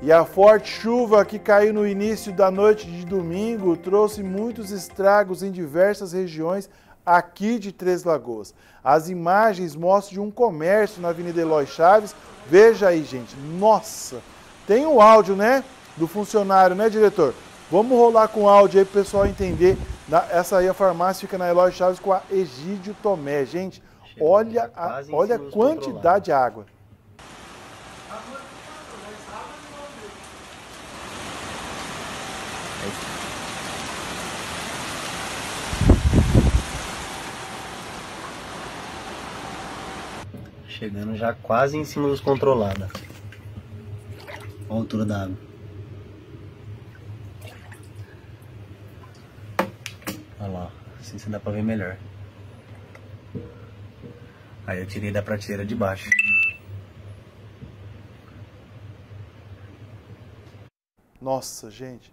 E a forte chuva que caiu no início da noite de domingo trouxe muitos estragos em diversas regiões aqui de Três Lagoas. As imagens mostram de um comércio na Avenida Eloy Chaves. Veja aí, gente. Nossa! Tem o um áudio, né? Do funcionário, né, diretor? Vamos rolar com o áudio aí para o pessoal entender. Essa aí a farmácia fica na Eloy Chaves com a Egídio Tomé. Gente, olha a, olha a quantidade de água. Chegando já quase em cima dos controlados. Olha a altura da água. Olha lá, assim você dá pra ver melhor. Aí eu tirei da prateleira de baixo. Nossa, gente.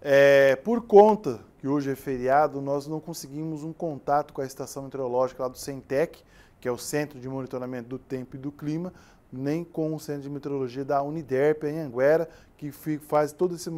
É, por conta que hoje é feriado, nós não conseguimos um contato com a estação meteorológica lá do Centec, que é o Centro de Monitoramento do Tempo e do Clima, nem com o Centro de Meteorologia da Uniderp em Anguera, que faz todo esse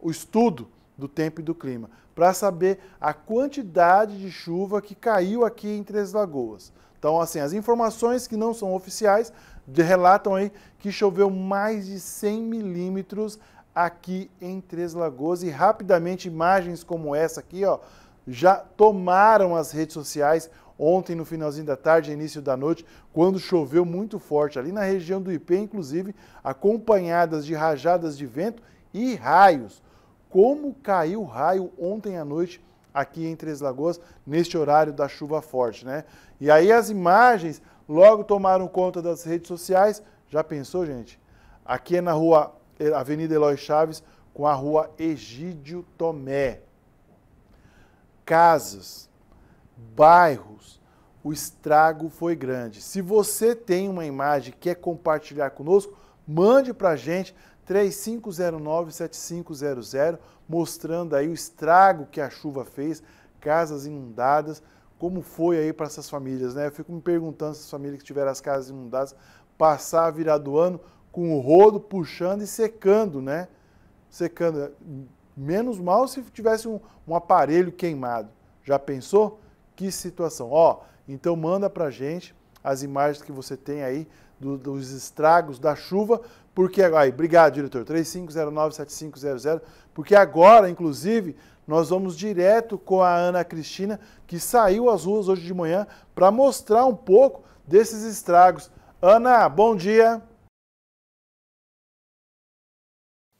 o estudo do tempo e do clima, para saber a quantidade de chuva que caiu aqui em Três Lagoas. Então, assim, as informações que não são oficiais relatam aí que choveu mais de 100 milímetros aqui em Três Lagoas e rapidamente imagens como essa aqui, ó, já tomaram as redes sociais ontem no finalzinho da tarde, início da noite, quando choveu muito forte ali na região do IP, inclusive acompanhadas de rajadas de vento e raios. Como caiu raio ontem à noite aqui em Três Lagoas, neste horário da chuva forte, né? E aí as imagens logo tomaram conta das redes sociais. Já pensou, gente? Aqui é na rua Avenida Eloy Chaves com a rua Egídio Tomé. Casas, bairros, o estrago foi grande. Se você tem uma imagem que quer compartilhar conosco, mande para a gente 3509-7500, mostrando aí o estrago que a chuva fez, casas inundadas, como foi aí para essas famílias, né? Eu fico me perguntando se as famílias que tiveram as casas inundadas passar a virar do ano com o rodo puxando e secando, né? Secando. Menos mal se tivesse um, um aparelho queimado. Já pensou? Que situação. Ó, então manda para gente as imagens que você tem aí do, dos estragos da chuva, porque aí, obrigado diretor, 35097500, porque agora, inclusive, nós vamos direto com a Ana Cristina, que saiu às ruas hoje de manhã para mostrar um pouco desses estragos. Ana, bom dia.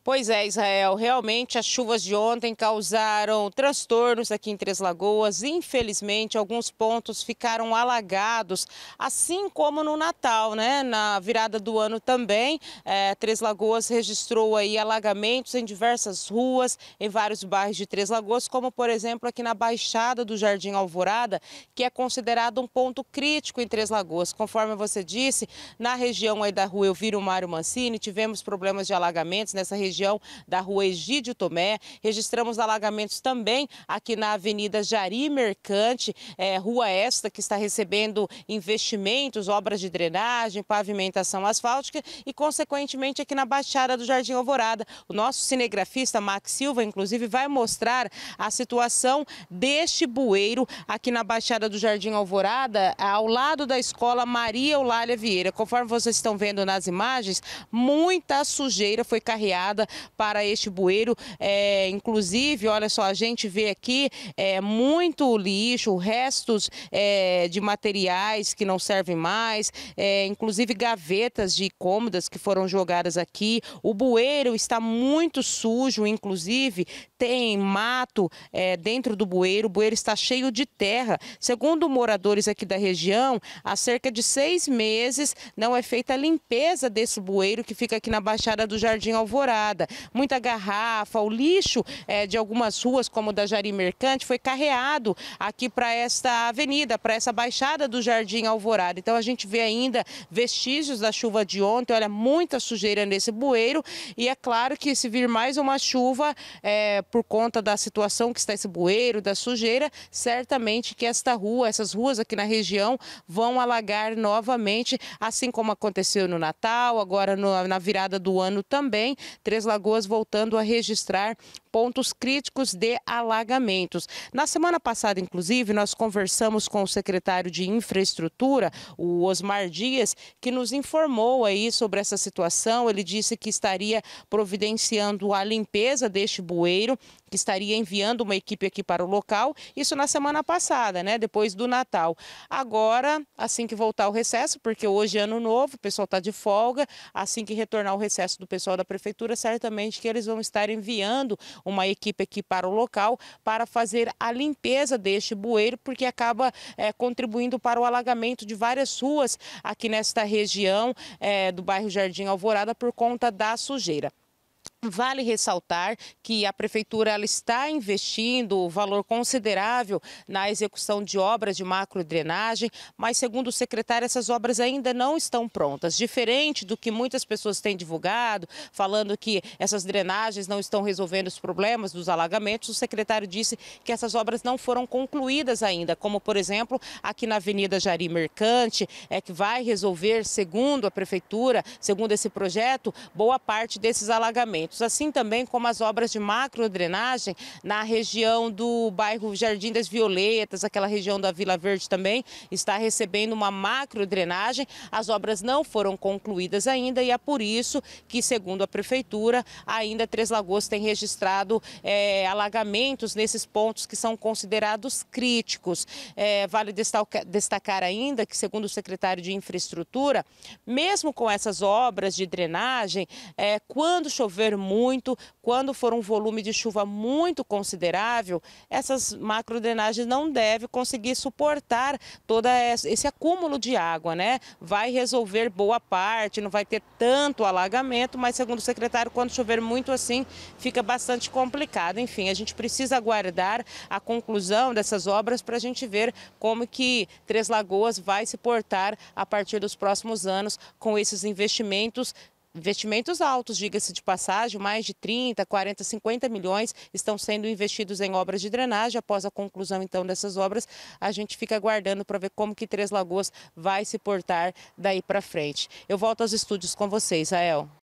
Pois é, Israel, realmente as chuvas de ontem causaram transtornos aqui em Três Lagoas. Infelizmente, alguns pontos ficaram alagados, assim como no Natal, né? Na virada do ano também, é, Três Lagoas registrou aí alagamentos em diversas ruas, em vários bairros de Três Lagoas, como por exemplo aqui na Baixada do Jardim Alvorada, que é considerado um ponto crítico em Três Lagoas. Conforme você disse, na região aí da rua Elviro Mário Mancini, tivemos problemas de alagamentos nessa região região da rua Egídio Tomé. Registramos alagamentos também aqui na Avenida Jari Mercante, é, rua esta que está recebendo investimentos, obras de drenagem, pavimentação asfáltica e, consequentemente, aqui na Baixada do Jardim Alvorada. O nosso cinegrafista Max Silva, inclusive, vai mostrar a situação deste bueiro aqui na Baixada do Jardim Alvorada, ao lado da escola Maria Eulália Vieira. Conforme vocês estão vendo nas imagens, muita sujeira foi carreada para este bueiro. É, inclusive, olha só, a gente vê aqui é, muito lixo, restos é, de materiais que não servem mais, é, inclusive gavetas de cômodas que foram jogadas aqui. O bueiro está muito sujo, inclusive tem mato é, dentro do bueiro. O bueiro está cheio de terra. Segundo moradores aqui da região, há cerca de seis meses não é feita a limpeza desse bueiro que fica aqui na Baixada do Jardim Alvorada. Muita garrafa, o lixo é, de algumas ruas, como da Jari Mercante, foi carreado aqui para esta avenida, para essa baixada do Jardim Alvorada. Então a gente vê ainda vestígios da chuva de ontem, olha, muita sujeira nesse bueiro e é claro que se vir mais uma chuva é, por conta da situação que está esse bueiro, da sujeira, certamente que esta rua, essas ruas aqui na região vão alagar novamente, assim como aconteceu no Natal, agora no, na virada do ano também, Três Lagoas voltando a registrar pontos críticos de alagamentos. Na semana passada, inclusive, nós conversamos com o secretário de Infraestrutura, o Osmar Dias, que nos informou aí sobre essa situação. Ele disse que estaria providenciando a limpeza deste bueiro, que estaria enviando uma equipe aqui para o local, isso na semana passada, né, depois do Natal. Agora, assim que voltar o recesso, porque hoje é ano novo, o pessoal está de folga, assim que retornar o recesso do pessoal da prefeitura, certamente que eles vão estar enviando uma equipe aqui para o local para fazer a limpeza deste bueiro, porque acaba é, contribuindo para o alagamento de várias ruas aqui nesta região é, do bairro Jardim Alvorada por conta da sujeira. Vale ressaltar que a prefeitura ela está investindo valor considerável na execução de obras de macrodrenagem, mas segundo o secretário, essas obras ainda não estão prontas. Diferente do que muitas pessoas têm divulgado, falando que essas drenagens não estão resolvendo os problemas dos alagamentos, o secretário disse que essas obras não foram concluídas ainda, como por exemplo, aqui na Avenida Jari Mercante, é que vai resolver, segundo a prefeitura, segundo esse projeto, boa parte desses alagamentos assim também como as obras de macrodrenagem na região do bairro Jardim das Violetas, aquela região da Vila Verde também está recebendo uma macrodrenagem. As obras não foram concluídas ainda e é por isso que, segundo a prefeitura, ainda Três Lagoas tem registrado é, alagamentos nesses pontos que são considerados críticos. É, vale destacar ainda que, segundo o secretário de Infraestrutura, mesmo com essas obras de drenagem, é, quando chover muito, quando for um volume de chuva muito considerável, essas macrodrenagens não devem conseguir suportar todo esse acúmulo de água, né? Vai resolver boa parte, não vai ter tanto alagamento, mas segundo o secretário, quando chover muito assim, fica bastante complicado. Enfim, a gente precisa aguardar a conclusão dessas obras para a gente ver como que Três Lagoas vai se portar a partir dos próximos anos com esses investimentos Investimentos altos, diga-se de passagem, mais de 30, 40, 50 milhões estão sendo investidos em obras de drenagem. Após a conclusão, então, dessas obras, a gente fica aguardando para ver como que Três Lagoas vai se portar daí para frente. Eu volto aos estúdios com vocês, Rael.